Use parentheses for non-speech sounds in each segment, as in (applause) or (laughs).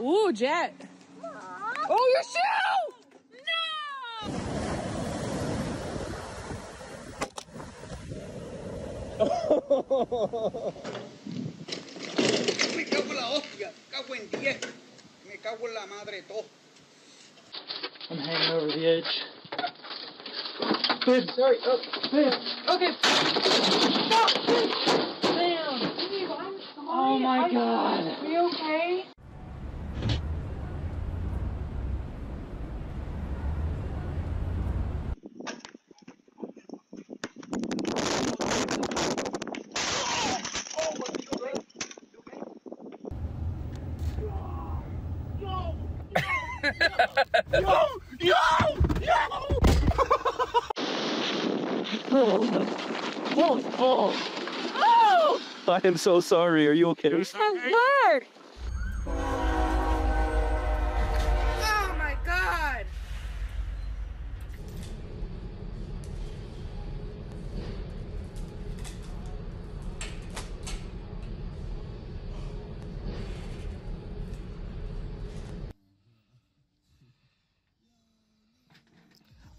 Ooh, Jet. Oh, your shoe! Me cago en la hostia, cago en 10. Me cago en la madre todo. I'm hanging over the edge. Babe, sorry. Oh, babe. Okay. Stop. Oh my god. Are you okay? (laughs) Oh, oh, oh. (laughs) I am so sorry. Are you okay? That hurt! Oh my god!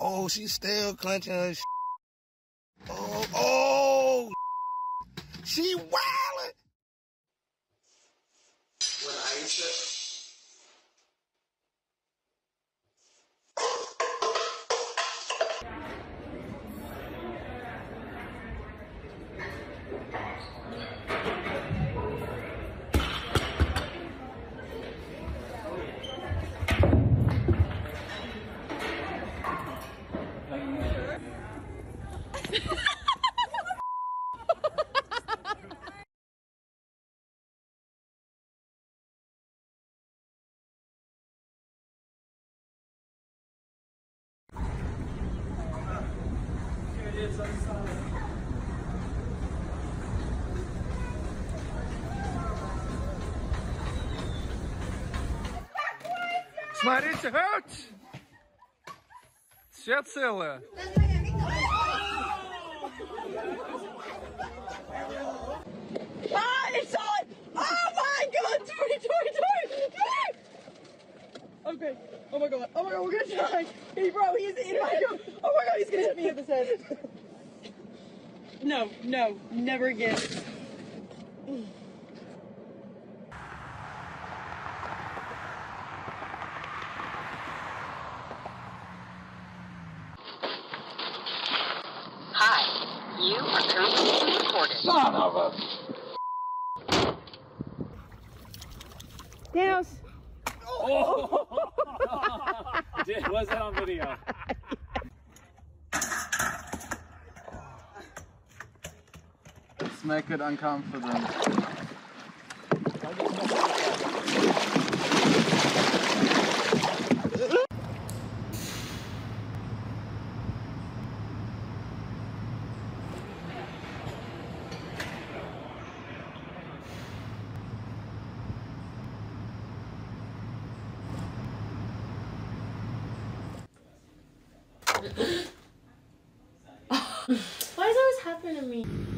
Oh, she's still clenching her. Смотрите, хоть! Все целые. Ah, it's on! Oh my god! Tori, Tori, Tori! Tori! Okay. Oh my god. Oh my god, we're gonna die. Hey, bro, he's in my god. Oh my god, he's gonna hit me in the head. No, no, never again. Hi, you are currently being recorded. Son of a. Thanos. (laughs) Was that on video? (laughs) Let's make it uncomfortable. Why does always happen to me?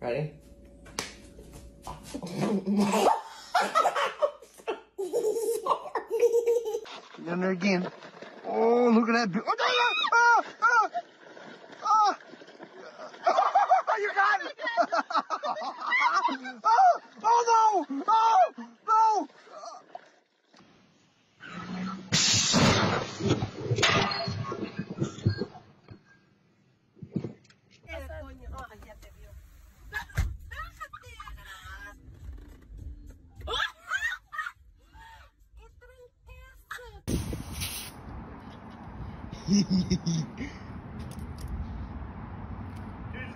Ready? Down there again. Oh, look at that. bi- Oh, ah, ah, ah, ah. you got it. oh, oh no! Oh, no! Dude's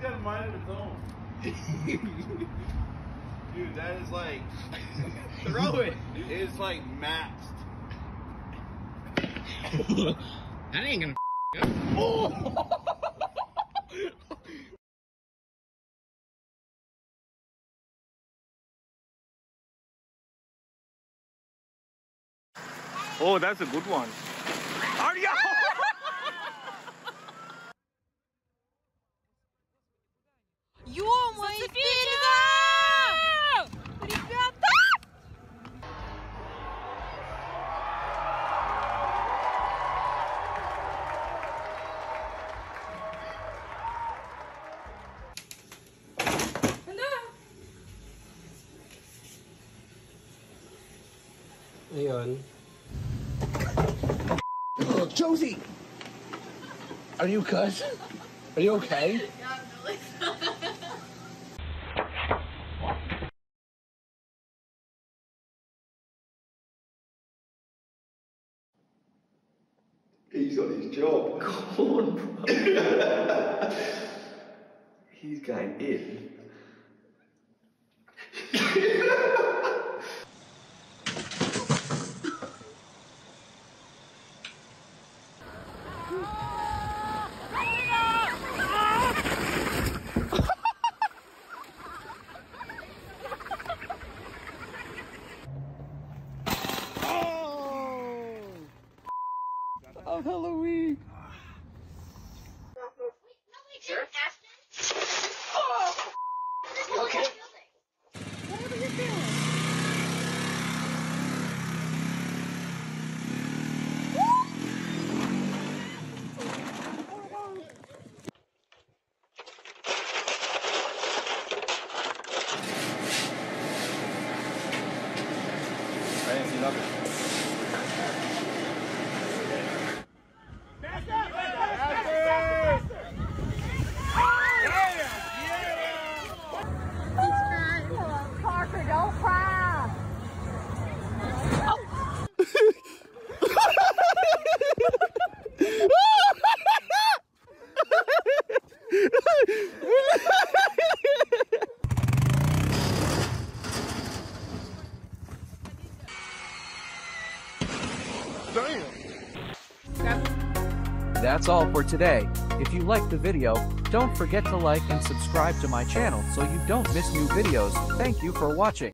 got a mind of own. Dude, that is like. (laughs) Throw it! It's like maxed. (laughs) That ain't gonna. (laughs) Oh, that's a good one. (laughs) Ё-моё, Федя! Ребята! Ayun. Josie! Are you good? Are you okay? He's got his job. Come Corn, (laughs) He's going in. Oh, Halloween! Doing. I didn't see nothing. That's all for today. If you liked the video, don't forget to like and subscribe to my channel so you don't miss new videos. Thank you for watching.